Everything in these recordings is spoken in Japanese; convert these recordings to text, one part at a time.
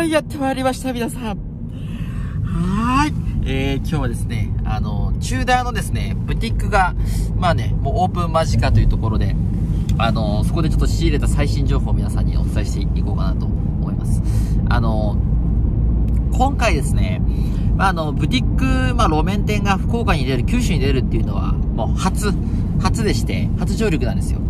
ーい、やってまいりました、皆さん。はーい。えー、今日はですね、あの、チューダーのですね、ブティックが、まあね、もうオープン間近というところで、あの、そこでちょっと仕入れた最新情報を皆さんにお伝えしていこうかなと思います。あの、今回ですね、まあ、あの、ブティック、まあ、路面店が福岡に出る、九州に出るっていうのは、もう初、初でして、初上陸なんですよ。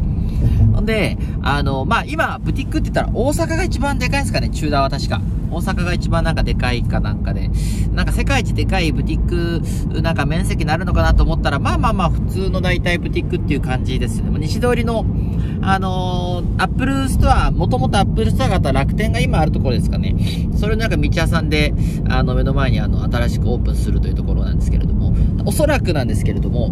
ほ んで、あの、まあ、今、ブティックって言ったら大阪が一番でかいんですかね、中ダは確か。大阪が一番なんかでかいかなんかで、なんか世界一でかいブティック、なんか面積になるのかなと思ったら、まあまあまあ普通の大体ブティックっていう感じですよね。西通りの、あのー、アップルストア、もともとアップルストアがあった楽天が今あるところですかね。それなんか道挟んで、あの、目の前にあの、新しくオープンするというところなんですけれども、おそらくなんですけれども、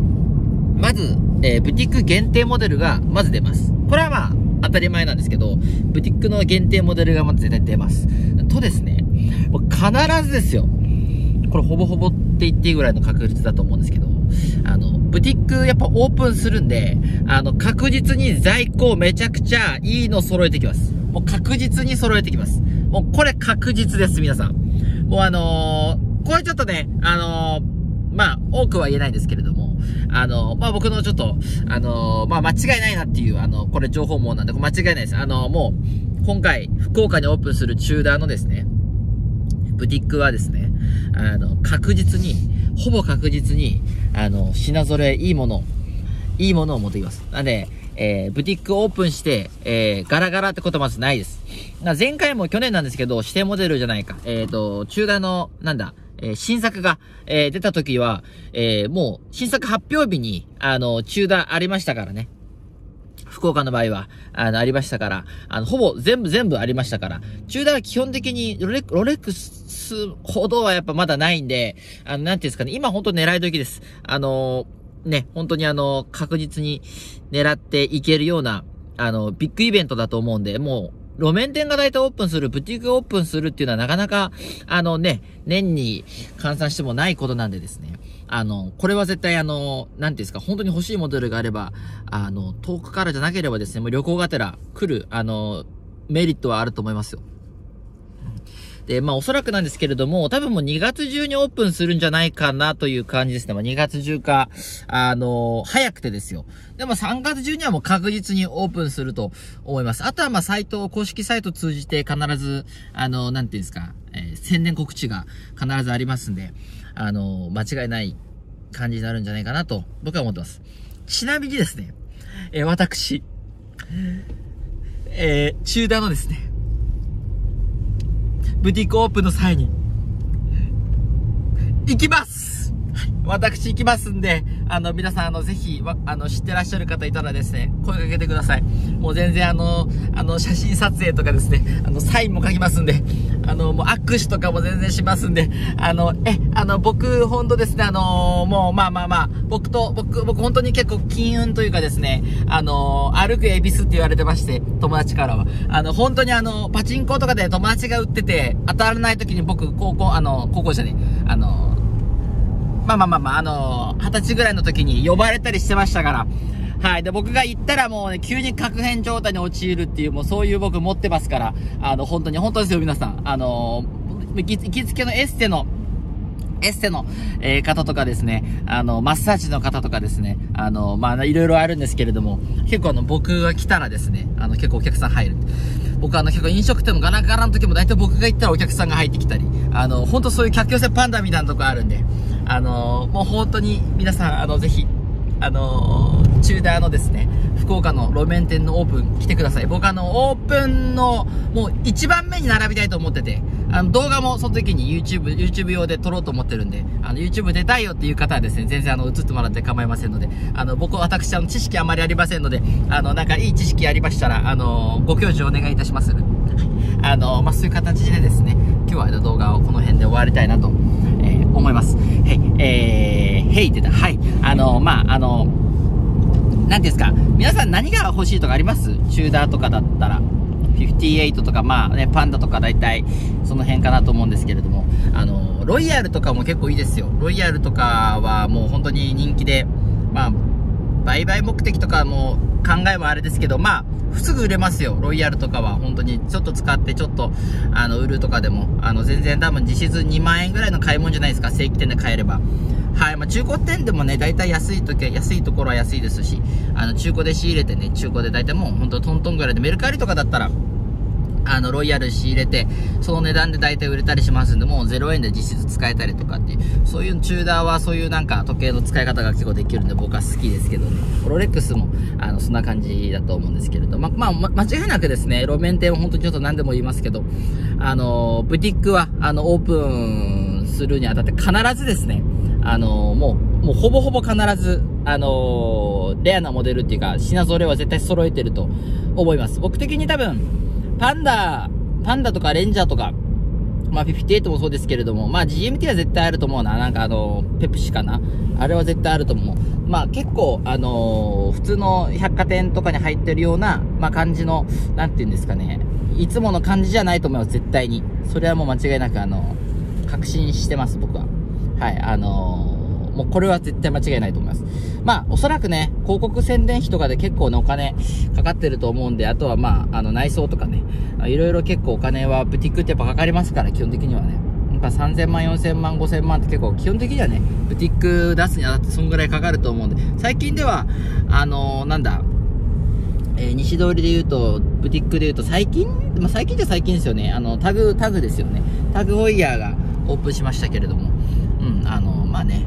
まず、えー、ブティック限定モデルがまず出ます。これはまあ、当たり前なんですけど、ブティックの限定モデルがまず絶対出ます。とですね、必ずですよ。これほぼほぼって言っていいぐらいの確率だと思うんですけど、あの、ブティックやっぱオープンするんで、あの、確実に在庫めちゃくちゃいいの揃えてきます。もう確実に揃えてきます。もうこれ確実です、皆さん。もうあのー、これちょっとね、あのーまあ、多くは言えないんですけれども、あの、まあ僕のちょっと、あの、まあ間違いないなっていう、あの、これ情報網なんで、間違いないです。あの、もう、今回、福岡にオープンするチューダーのですね、ブティックはですね、あの、確実に、ほぼ確実に、あの、品揃え、いいもの、いいものを持ってきます。なんで、えー、ブティックオープンして、えー、ガラガラってことまずないです。前回も去年なんですけど、指定モデルじゃないか。えっ、ー、と、中大の、なんだ、えー、新作が、えー、出た時は、えー、もう、新作発表日に、あの、中断ありましたからね。福岡の場合は、あの、ありましたから、あの、ほぼ全部全部ありましたから、中断は基本的にロレロレックスほどはやっぱまだないんで、あの、なんていうんですかね、今本当狙い時です。あのね、本当にあの、確実に狙っていけるような、あの、ビッグイベントだと思うんで、もう、路面店が大体オープンする、ブティックオープンするっていうのはなかなか、あのね、年に換算してもないことなんでですね。あの、これは絶対あの、なんていうんですか、本当に欲しいモデルがあれば、あの、遠くからじゃなければですね、もう旅行がてら来る、あの、メリットはあると思いますよ。で、まあおそらくなんですけれども、多分もう2月中にオープンするんじゃないかなという感じですね。まあ2月中か、あのー、早くてですよ。でも3月中にはもう確実にオープンすると思います。あとはまあサイト、公式サイト通じて必ず、あのー、なんていうんですか、えー、宣伝告知が必ずありますんで、あの間違いない感じになるんじゃないかなと、僕は思ってます。ちなみにですね、え私、えー、中段のですね、ブティックオープンの際に、行きます！私行きますんで、あの、皆さん、あの、ぜひ、あの、知ってらっしゃる方いたらですね、声かけてください。もう全然、あの、あの、写真撮影とかですね、あの、サインも書きますんで、あの、もう握手とかも全然しますんで、あの、え、あの、僕、ほんとですね、あの、もう、まあまあまあ、僕と、僕、僕本当に結構金運というかですね、あの、歩く恵比寿って言われてまして、友達からは。あの、本当にあの、パチンコとかで友達が売ってて、当たらない時に僕、高校、あの、高校じゃね、あの、まあまあまあまあ、あの二十歳ぐらいの時に呼ばれたりしてましたから、はい。で、僕が行ったらもうね、急に確変状態に陥るっていう、もうそういう僕持ってますから、あの、本当に、本当ですよ、皆さん。あの行き行きつけのエステの、エステの、えー、方とかですね、あの、マッサージの方とかですね、あの、まあ、いろいろあるんですけれども、結構あの、僕が来たらですね、あの、結構お客さん入る。僕あの、結構飲食店のガラガラの時も大体僕が行ったらお客さんが入ってきたり、あの、本当そういう客寄せパンダみたいなとこあるんで、あのもう本当に皆さん、あの、ぜひ、あの、チューダーのですね、福岡の路面店のオープン来てください。僕あの、オープンの、もう一番目に並びたいと思ってて、あの、動画もその時に YouTube、YouTube 用で撮ろうと思ってるんで、あの、YouTube 出たいよっていう方はですね、全然あの、映ってもらって構いませんので、あの、僕、私、あの、知識あまりありませんので、あの、なんかいい知識ありましたら、あの、ご教授お願いいたします。あの、まあ、そういう形でですね、今日は動画をこの辺で終わりたいなと、思います。へい、えー、へいってた。はい。あの、まあ、あの、何ですか皆さん何が欲しいとかあります？チューダーとかだったら。58とか、まあね、パンダとか大体、その辺かなと思うんですけれども、あの、ロイヤルとかも結構いいですよ。ロイヤルとかはもう本当に人気で、まあ、売買目的とかも考えもあれですけど、まあ、すぐ売れますよ。ロイヤルとかは。本当に、ちょっと使って、ちょっと、あの、売るとかでも、あの、全然多分実質2万円ぐらいの買い物じゃないですか。正規店で買えれば。はい。まあ、中古店でもね、大体安い時は、安いところは安いですし、あの、中古で仕入れてね、中古で大体もう、本当トントンぐらいで、メルカリとかだったら、あの、ロイヤル仕入れて、その値段で大体売れたりしますんで、もう0円で実質使えたりとかっていう、そういうチューダーはそういうなんか時計の使い方が結構できるんで僕は好きですけどね。ロレックスも、あの、そんな感じだと思うんですけれど、ま、まあ、間違いなくですね、路面店は本当にちょっと何でも言いますけど、あの、ブティックは、あの、オープンするにあたって必ずですね、あの、もう、もうほぼほぼ必ず、あのレアなモデルっていうか、品揃えは絶対揃えてると思います。僕的に多分、パンダ、パンダとかレンジャーとか、まあ、58もそうですけれども、まあ、GMT は絶対あると思うな。なんかあの、ペプシかな。あれは絶対あると思う。まあ、結構、あのー、普通の百貨店とかに入ってるような、まあ、感じの、なんて言うんですかね。いつもの感じじゃないと思います、絶対に。それはもう間違いなく、あの、確信してます、僕は。はい、あのーもうこれは絶対間違いないと思います。まあ、おそらくね、広告宣伝費とかで結構ね、お金かかってると思うんで、あとはまあ、あの、内装とかね、いろいろ結構お金は、ブティックってやっぱかかりますから、基本的にはね。やっぱ3000万、4000万、5000万って結構基本的にはね、ブティック出すにあたってそんぐらいかかると思うんで、最近では、あのー、なんだ、えー、西通りで言うと、ブティックで言うと最近、まあ、最近って最近ですよね。あの、タグ、タグですよね。タグホイヤーがオープンしましたけれども、うん、あの、まあね、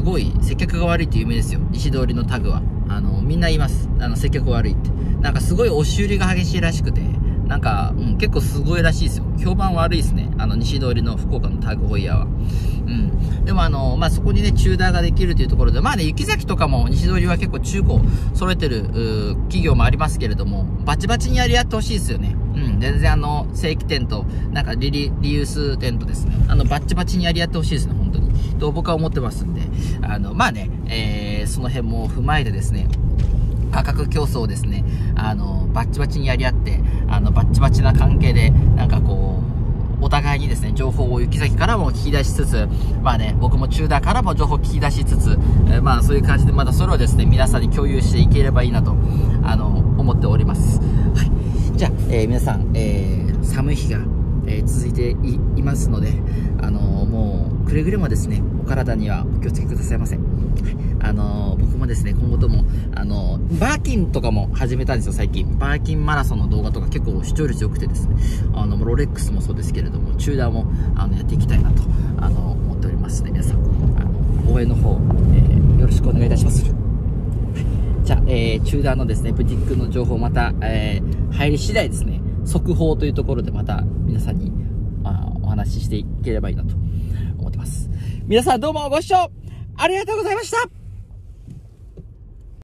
すごい接客が悪いって有名ですよ。西通りのタグは。あの、みんな言います。あの、接客悪いって。なんかすごい押し売りが激しいらしくて、なんか、うん、結構すごいらしいですよ。評判悪いですね。あの、西通りの福岡のタグホイヤーは。うん。でもあの、まあ、そこにね、チューダーができるというところで、まあね、雪崎とかも西通りは結構中古揃えてる、企業もありますけれども、バチバチにやり合ってほしいですよね。うん、全然あの、正規店と、なんかリリ、リユース店とですね、あの、バッチバチにやり合ってほしいですね、本当に。と僕は思ってますんで、あの、まあね、えー、その辺も踏まえてですね、価格競争をですね、あの、バッチバチにやり合って、あの、バッチバチな関係で、なんかこう、お互いにですね、情報を行き先からも聞き出しつつ、まあね、僕も中ーからも情報を聞き出しつつ、えー、まあそういう感じで、またそれをですね、皆さんに共有していければいいなと、あの、思っております。はい。じゃあ、えー、皆さん、えー、寒い日が、え続いていますので、あのもう、くれぐれもですね、お体にはお気をつけくださいませ。あの僕もですね、今後とも、あのバーキンとかも始めたんですよ、最近。バーキンマラソンの動画とか結構視聴率良くてですね、あの、ロレックスもそうですけれども、チューダーも、あの、やっていきたいなと、あの、思っておりますね、皆さん。あの、応援の方、えー、よろしくお願いいたします。じゃあ、えー、チューダーのですね、ブティックの情報また、えー、入り次第ですね、速報というところでまた皆さんにあお話ししていければいいなと思ってます。皆さんどうもご視聴ありがとうございました。